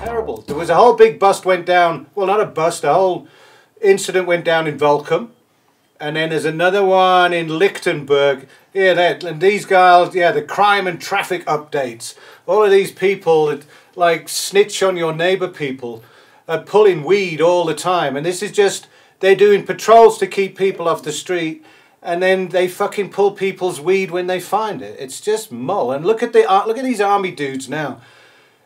Terrible. There was a whole big bust went down. Well, not a bust. A whole incident went down in Volcom, and then there's another one in Lichtenburg. Yeah, that and these guys. Yeah, the crime and traffic updates. All of these people that like snitch on your neighbour. People are pulling weed all the time, and this is just they're doing patrols to keep people off the street and then they fucking pull people's weed when they find it. It's just mull. And look at the uh, look at these army dudes now.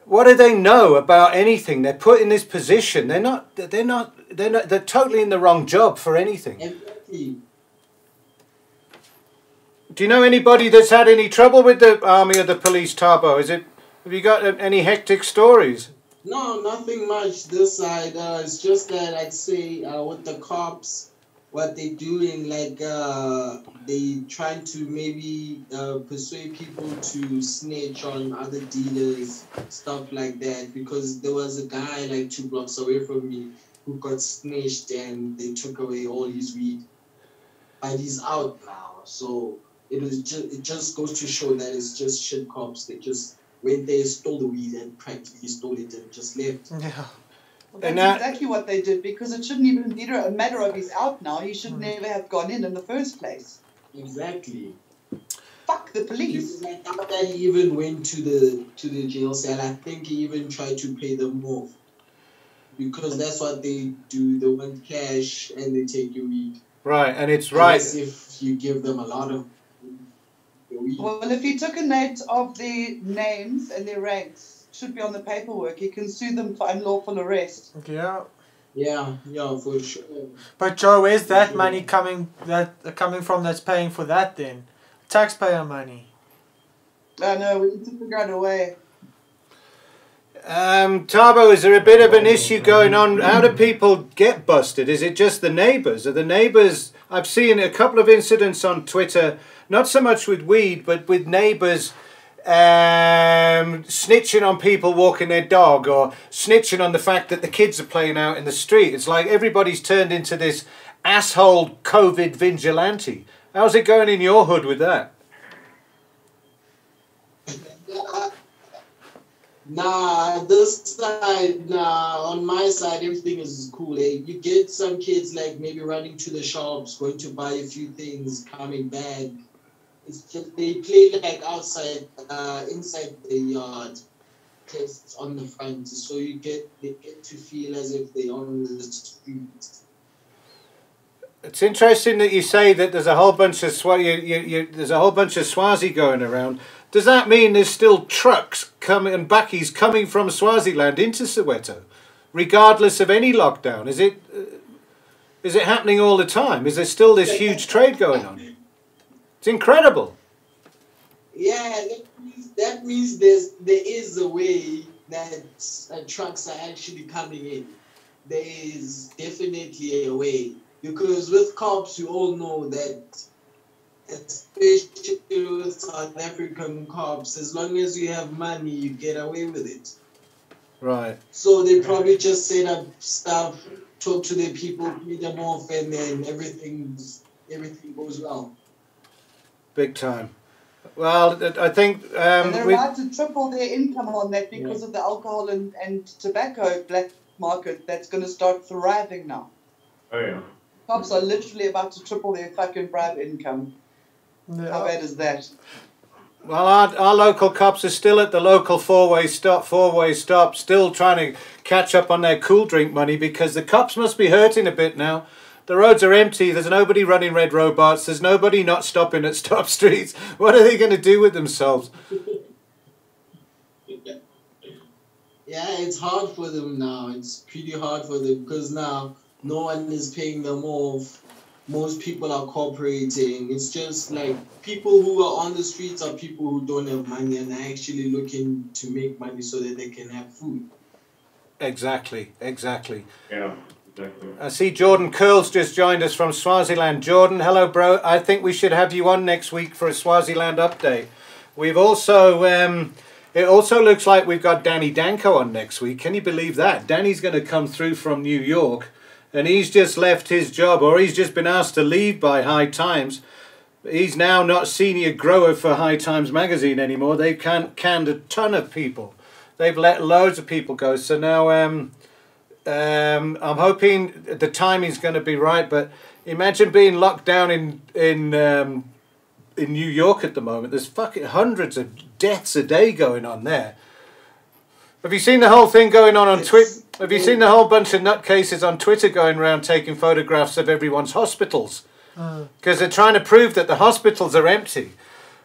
What do they know about anything? They're put in this position. They're not. They're not. They're not. They're totally in the wrong job for anything. Do you know anybody that's had any trouble with the army or the police, Thabo? Is it? Have you got uh, any hectic stories? No, nothing much this side. Uh, it's just that I'd say uh, with the cops, what they're doing, like uh, they trying to maybe uh, persuade people to snitch on other dealers, stuff like that. Because there was a guy like two blocks away from me who got snitched and they took away all his weed, and he's out now. So it was just it just goes to show that it's just shit cops. They just went there, stole the weed, and practically stole it and just left. Yeah. Well, that's And that- exactly what they did because it shouldn't even be a matter of he's out now. He should hmm. never have gone in in the first place. Exactly. Fuck the police. Like after he even went to the to the jail cell, I think he even tried to pay them off. Because that's what they do. They want cash and they take your weed. Right, and it's right. Unless if you give them a lot of weed. Well, if he took a note of the names and their ranks, should be on the paperwork. You can sue them for unlawful arrest. Yeah. Yeah, yeah, for sure. But Joe, where's that money coming that uh, coming from that's paying for that then? Taxpayer money. I know we need to figure out a way. Um, Thabo, is there a bit of an issue going on? How do people get busted? Is it just the neighbours? Are the neighbours? I've seen a couple of incidents on Twitter, not so much with weed, but with neighbours um, snitching on people walking their dog or snitching on the fact that the kids are playing out in the street. It's like everybody's turned into this asshole COVID vigilante. How's it going in your hood with that? Nah, this side, nah, on my side, everything is cool. Eh? You get some kids like maybe running to the shops, going to buy a few things, coming back. It's just they play like outside, uh, inside the yard, on the front. So you get they get to feel as if they're on the street. It's interesting that you say that there's a whole bunch of Swa- you, you, you, there's a whole bunch of Swazi going around. Does that mean there's still trucks coming and backies coming from Swaziland into Soweto, regardless of any lockdown? Is it uh, is it happening all the time? Is there still this huge trade going on? It's incredible. Yeah, that means, that means there's there is a way that uh, trucks are actually coming in. There is definitely a way because with cops, you all know that, especially with South African cops, as long as you have money, you get away with it. Right. So they probably just set up stuff, talk to the people, pay them off, and then everything's everything goes well. Big time. Well, I think and um, they're we, about to triple their income on that because of the alcohol and, and tobacco black market that's going to start thriving now. Oh yeah. Cops are literally about to triple their fucking bribe income. How bad is that? Well, our, our local cops are still at the local four-way stop, four-way stop, still trying to catch up on their cool drink money because the cops must be hurting a bit now. The roads are empty. There's nobody running red robots. There's nobody not stopping at stop streets. What are they going to do with themselves? Yeah, it's hard for them now. It's pretty hard for them because now no one is paying them off. Most people are cooperating. It's just like people who are on the streets are people who don't have money and are actually looking to make money so that they can have food. Exactly, exactly. Yeah. I see Jordan Curls just joined us from Swaziland. Jordan, hello, bro. I think we should have you on next week for a Swaziland update. We've also, um, it also looks like we've got Danny Danko on next week. Can you believe that? Danny's going to come through from New York, and he's just left his job, or he's just been asked to leave by High Times. He's now not senior grower for High Times magazine anymore. They've can- canned a ton of people. They've let loads of people go. So now um, um, I'm hoping the timing's going to be right. But imagine being locked down in in um, in New York at the moment. There's fucking hundreds of deaths a day going on there. Have you seen the whole thing going on on Twitter? Have you seen the whole bunch of nutcases on Twitter going around taking photographs of everyone's hospitals? Because they're trying to prove that the hospitals are empty.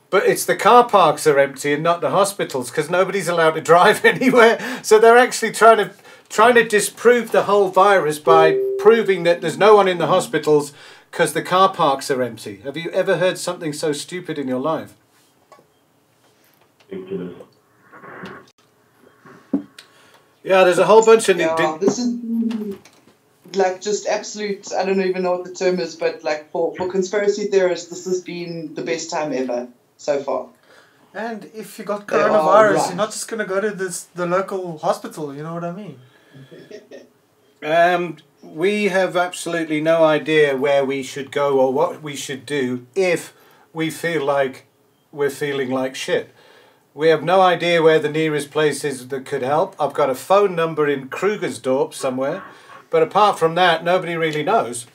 But it's the car parks are empty and not the hospitals because nobody's allowed to drive anywhere. So they're actually trying to trying to disprove the whole virus by proving that there's no one in the hospitals because the car parks are empty. Have you ever heard something so stupid in your life? Ridiculous. Yeah, there's a whole bunch of Yeah, this is like just absolute. I don't even know what the term is, but like for for conspiracy theorists, this has been the best time ever so far. And if you got coronavirus, right. you're not just gonna go to this the local hospital. You know what I mean? Um, we have absolutely no idea where we should go or what we should do if we feel like we're feeling like shit. We have no idea where the nearest place is that could help. I've got a phone number in Krugersdorp somewhere, but apart from that, nobody really knows.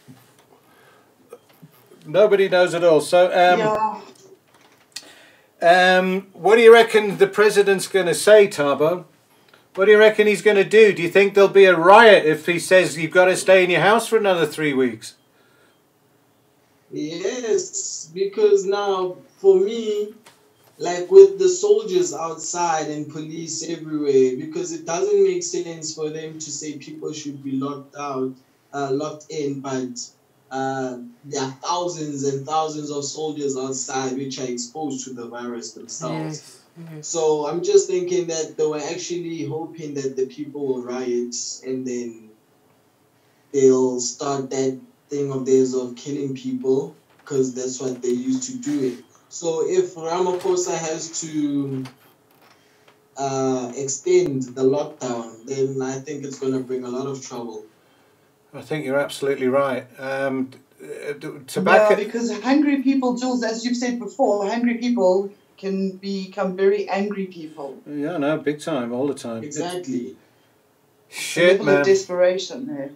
Nobody knows at all. So, um, yeah, um, what do you reckon the president's going to say, Thabo? What do you reckon he's going to do? Do you think there'll be a riot if he says you've got to stay in your house for another three weeks? Yes, because now for me, like with the soldiers outside and police everywhere, because it doesn't make sense for them to say people should be locked out, uh, locked in, but uh, there are thousands and thousands of soldiers outside which are exposed to the virus themselves. Yes. yes. So I'm just thinking that they were actually hoping that the people will riot and then they'll start that thing of theirs of killing people because that's what they used to do it. So if Ramaphosa has to uh, extend the lockdown, then I think it's going to bring a lot of trouble. I think you're absolutely right. Um, uh, yeah, because hungry people, Jules, as you've said before, hungry people can become very angry people. Yeah, no, big time, all the time. Exactly. A Shit, level man. of desperation. there.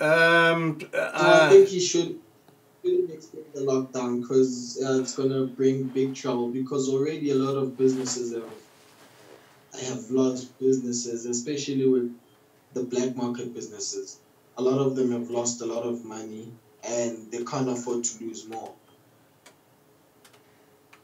Um, So I uh, think he should shouldn't extend the lockdown because uh, it's gonna bring big trouble. Because already a lot of businesses have have lost businesses, especially with the black market businesses. A lot of them have lost a lot of money, and they can't afford to lose more.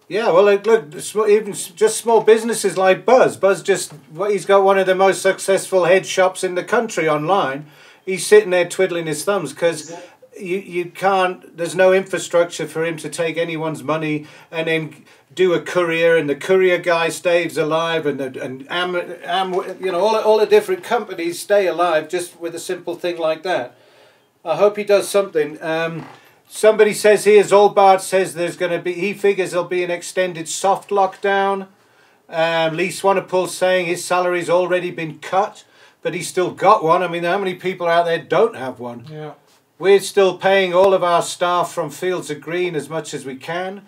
Yeah, well, like, look, even just small businesses like Buzz. Buzz just, he's got one of the most successful head shops in the country online. He's sitting there twiddling his thumbs because you, you can't, there's no infrastructure for him to take anyone's money and then do a courier and the courier guy stays alive and, the, and Am, Am, you know, all, all the different companies stay alive just with a simple thing like that. I hope he does something. Um, Somebody says here, Zolbart says there's going to be, he figures there'll be an extended soft lockdown. Um, Lee Swanepoel's saying his salary's already been cut, but he's still got one. I mean, how many people out there don't have one? Yeah. We're still paying all of our staff from Fields of Green as much as we can,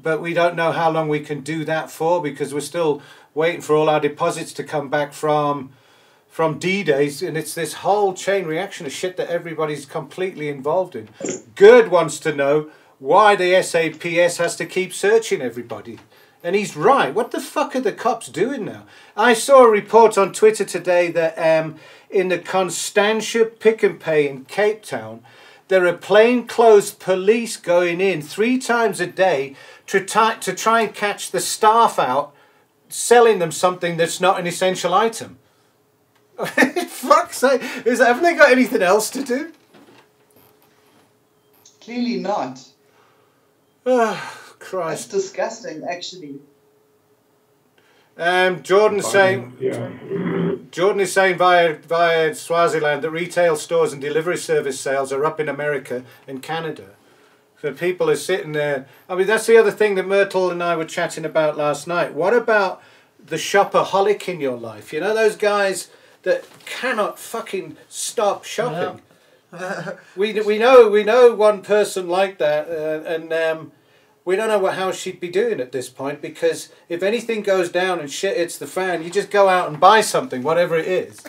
but we don't know how long we can do that for because we're still waiting for all our deposits to come back from from D-Days, and it's this whole chain reaction of shit that everybody's completely involved in. Gerd wants to know why the SAPS has to keep searching everybody. And he's right. What the fuck are the cops doing now? I saw a report on Twitter today that um, in the Constantia Pick and Pay in Cape Town, there are plainclothes police going in three times a day to try, to try and catch the staff out selling them something that's not an essential item. Fuck's sake! Is haven't they got anything else to do? Clearly not. Oh, That's Christ. disgusting, actually. Um, Jordan saying Yeah. Jordan is saying via via Swaziland that retail stores and delivery service sales are up in America and Canada. So people are sitting there. I mean, that's the other thing that Myrtle and I were chatting about last night. What about the shopaholic in your life? You know those guys that cannot fucking stop shopping. we we know we know one person like that, uh, and um, we don't know what how she'd be doing at this point because if anything goes down and shit hits the fan, you just go out and buy something, whatever it is.